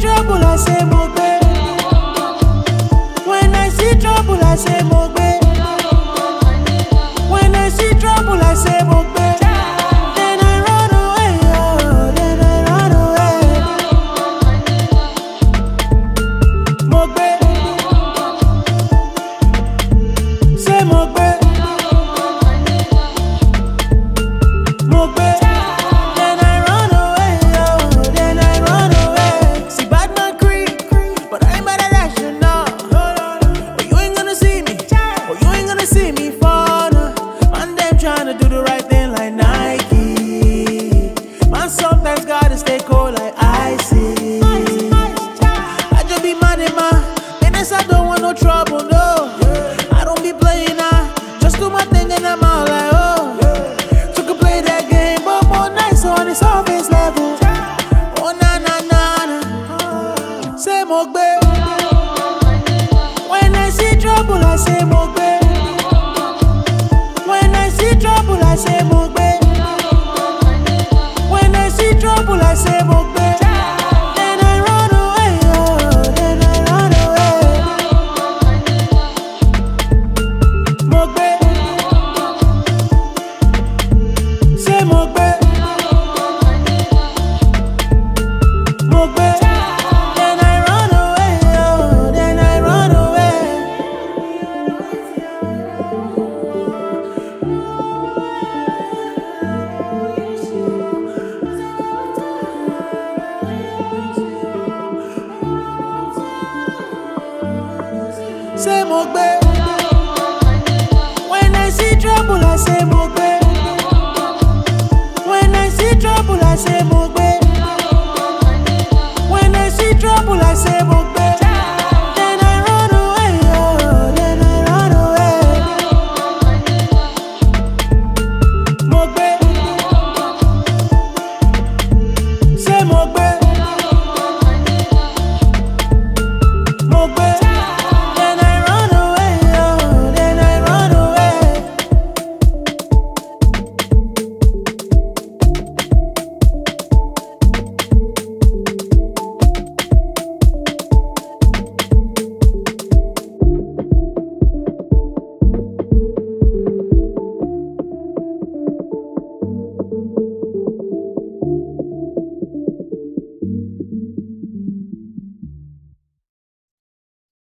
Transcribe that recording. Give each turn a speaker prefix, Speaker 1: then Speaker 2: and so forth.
Speaker 1: Trouble, I say mo gbé. When I see trouble, I say mo gbé. When I see trouble, I say mo gbé. Then I run away, oh, then I run away. Mo gbé. Say mo gbé. Do the right thing like Nike. Man, sometimes gotta stay cold like icy. I just be my. I don't want no trouble, no. I don't be playing, I just do my thing and I'm like, oh. Play that game, but more nice on level. Oh, na na na na. Say. When I see trouble, I say more trouble, I say Say mo gbé. When I see trouble, I say mo gbé.